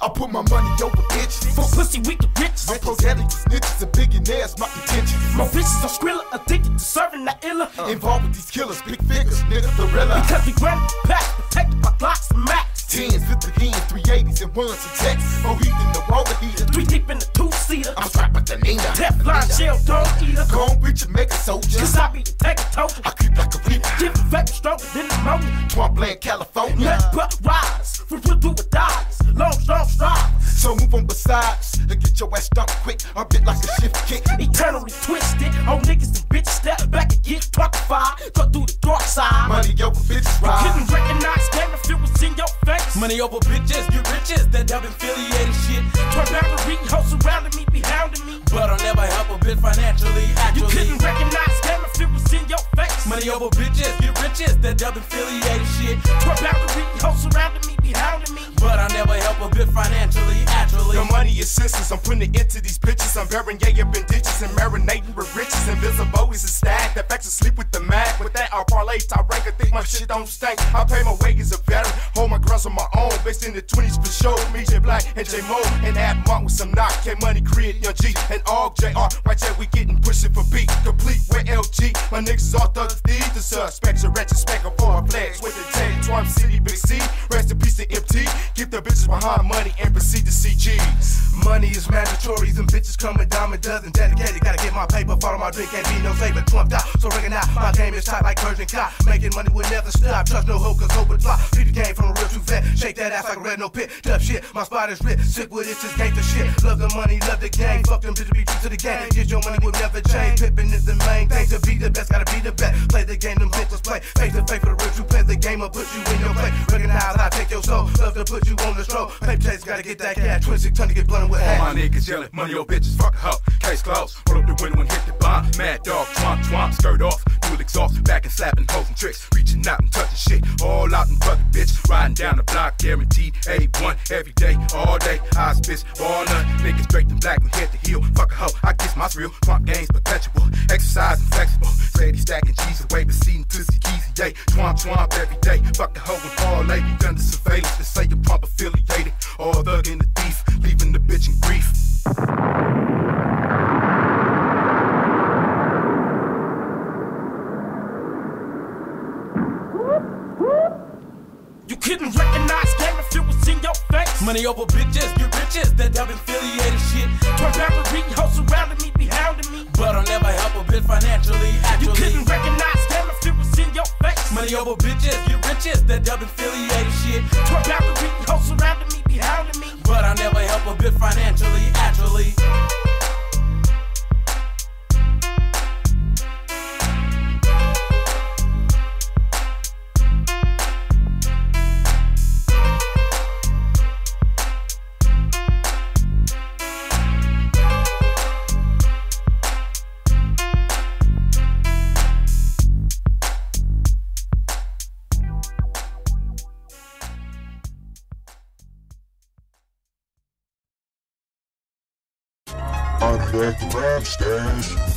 I put my money over bitches. For pussy, we can bitches. I'm daddy, snitches and billionaires, my intention. My bitches are skrilla, addicted to serving that illa. Uh. Involved with these killers, big figures, nigga, gorilla. Because we grab the pack, protected by Glocks and Max. Tens, 50 hands, 380s, and ones and texts. More heat than the water heater. Three deep in the two-seater. I'm strapped with the Nina. Teflon shell, don't eat her. Go on, and make a soldier. Cause I be the take a token. I creep like a reaper. Different vapor stronger than the mountain. Swampland, California. Let but rise. We will do it dies. Long, strong strides. So move on besides and get your ass dumped quick. I bit like a shift kick. Eternally twisted. Old niggas and bitches step back and get talkified. Go through the dark side. Money over bitches ride. Couldn't recognize game if it was in your face. Money over bitches, get riches, that double affiliated shit. Turn boundary, hoes surrounding me, be hounding me. But I'll never help a bit financially, actually. You couldn't recognize game if it was in your face. Money over bitches, riches, that double affiliated shit. Boundary, hoes surrounding me, be hounding me. But I'll never help a bit financially, actually. The money is senseless, I'm putting it into these bitches. I'm burying yeah I'll top rank, I think my shit don't stink. I pay my wages a veteran, hold my grounds on my own. Based in the 20s for sure. Me, J Black, and J-Moe, and add Mark with some knock. K Money, Creed, Young G, and all JR. Right there, we getting pushing for beat. Complete with LG. My niggas all thugs, thieves. The suspects are retrospect for a flex. With the tag, Twomp City, Big C. Rest in peace to MT. Keep the bitches behind money and proceed to see G's. Money is mandatory, them bitches come a dime a dozen. Dedicated, gotta get my paper, follow my drink, can't be no saver, clumped out. So recognize my game is tight like Persian cop. Making money will never stop. Trust no hoe, cause hope would fly. Treat the game from a real too fat. Shake that ass like a red no pit. Tough shit, my spot is ripped. Sick with it, just gangsta shit. Love the money, love the game. Fuck them bitches, be true to the game. Get your money will never change. Pippin' is the main thing. To be the best, gotta be the best. Play the game, them bitches play. Face to face for the real true play the game, I'll put you in your place. Recognize I take your soul. Love to put you on the stroll. Paper chase, gotta get that cash. 26 ton to get blunted with All my niggas yelling, money or bitches, fuck a hoe. Case closed, roll up the window and hit the bomb. Mad dog, twomp, twomp, skirt off, dual exhaust, back and slapping and tricks. Reaching out and touching shit, all out and fucking bitch. Riding down the block, guaranteed A1 every day, all day. Eyes bitch, all none. Niggas straight and black and hit the heel. Fuck a hoe, I guess my real. Twomp games perpetual, exercise and flexible. Steady stacking cheese away, but seeing pussy keys, yay. Twomp, twomp every day. Fuck a hoe and parlay. Done the surveillance to say you pump affiliated. All thug in the thief, leaving the bitch in grief. You couldn't recognize game if it was in your face. Money over bitches, get riches, that double affiliated shit. Turn boundary, hoes surrounding me, be hounding me. But I'll never help a bit financially, actually. You couldn't recognize game if it was in your face. Money over bitches, get riches, that double affiliated shit. Turn boundary, hoes surrounding me, be hounding me. To rap stash.